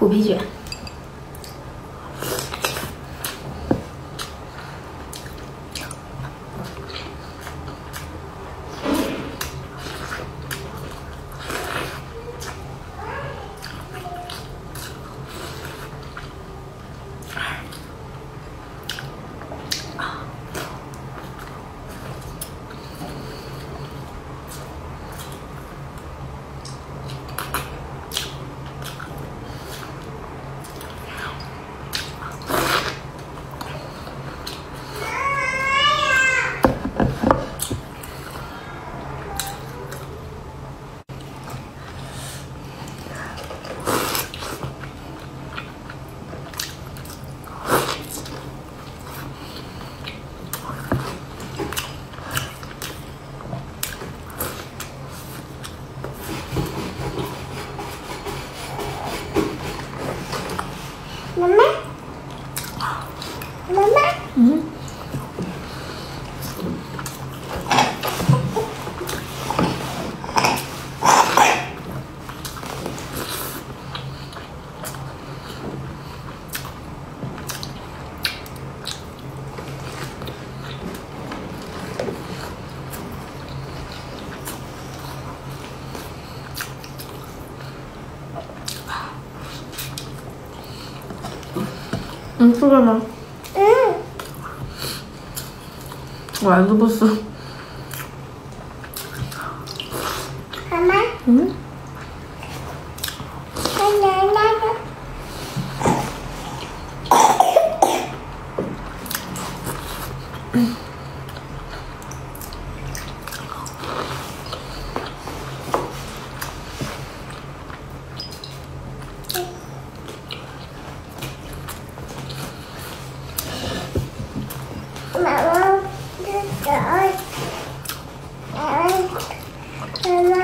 虎皮卷妈妈，妈妈，嗯。 응, 소금아. 응. 어, 왜안 접었어? 엄마. 응? 응. Trời ơi. Trời ơi.